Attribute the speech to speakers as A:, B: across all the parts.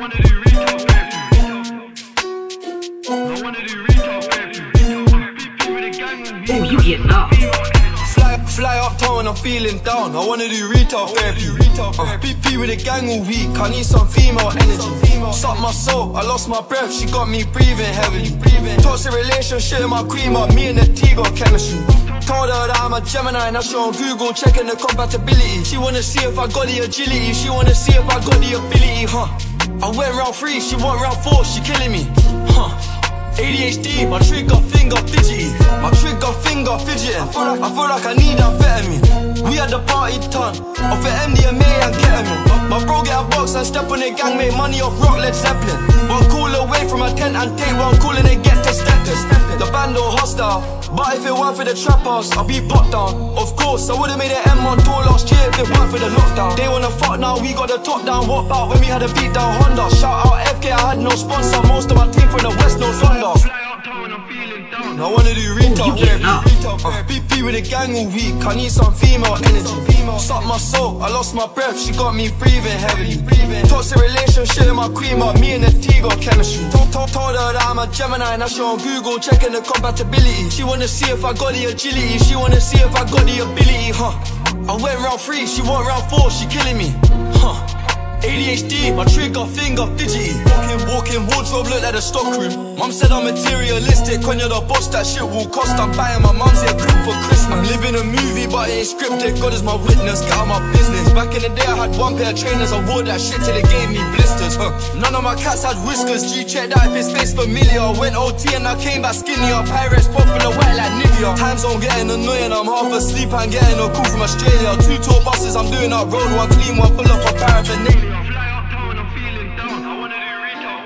A: Oh, you getting up.
B: Fly, fly uptown, I'm feeling down. I wanna do retail therapy. Retail uh, therapy. BP with a gang all week. I need some female energy. Suck my soul, I lost my breath. She got me breathing heavily. Toxic relationship, my queen, but me and the T got chemistry. Told her that I'm a Gemini, now she on Google checking the compatibility. She wanna see if I got the agility. She wanna see if I got the ability, huh? I went round three, she went round four, she killing me, huh? ADHD, my trigger finger fidgety. My trigger finger fidgeting. I feel like I, feel like I need amphetamine. We had the party ton off of MDMA and ketamine. My, bro get a box and step on the gang, make money off rock Led Zeppelin. One call away from a tent and take one call and they get to stepping. The band all hostile, but if it weren't for the trap house, I'd be butt down. Of course, I would've made an M on tour last year if it weren't for the lockdown. They wanna fuck now, we got the top down. What about when we had a beat down Honda? Shout out FK, I had no sponsor. Most of my team from the west, no thunder.
C: Fly uptown, I'm feeling down.
B: I wanna do retail
A: you getting up.
B: Uh, BP with a gang all week. I need some female energy. Suck my soul, I lost my breath. She got me breathing heavily. Toxic relationship, in my queen, but me and the T got chemistry. Told, her that I'm a Gemini, now she on Google checking the compatibility. She wanna see if I got the agility. She wanna see if I got the ability, huh? I went round three, she went round four, she killing me? ADHD, my trigger finger fidgety. Walking, walking, wardrobe look like a stock room. Mum said I'm materialistic. When you're the boss, that shit will cost. I'm buying my mom's a group for Christmas. I'm living a movie, but it ain't scripted. God is my witness, get out my business. Back in the day, I had one pair of trainers. I wore that shit till it gave me blisters. Huh. None of my cats had whiskers. G checked out if his face familiar. Went OT and I came back skinnier. Pirates popular, Nivea. Time zone getting annoying. I'm half asleep and getting a call from Australia. Two tour buses, I'm doing that road. One clean, one full of paraphernalia.
C: Fly uptown, I'm feeling down. I wanna do retail.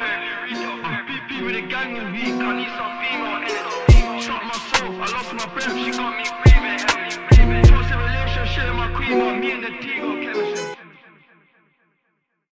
C: BP with a gang all week. I need some female energy. Shot my soul, I lost my breath. She got me breathing heavily. Toxic relationship,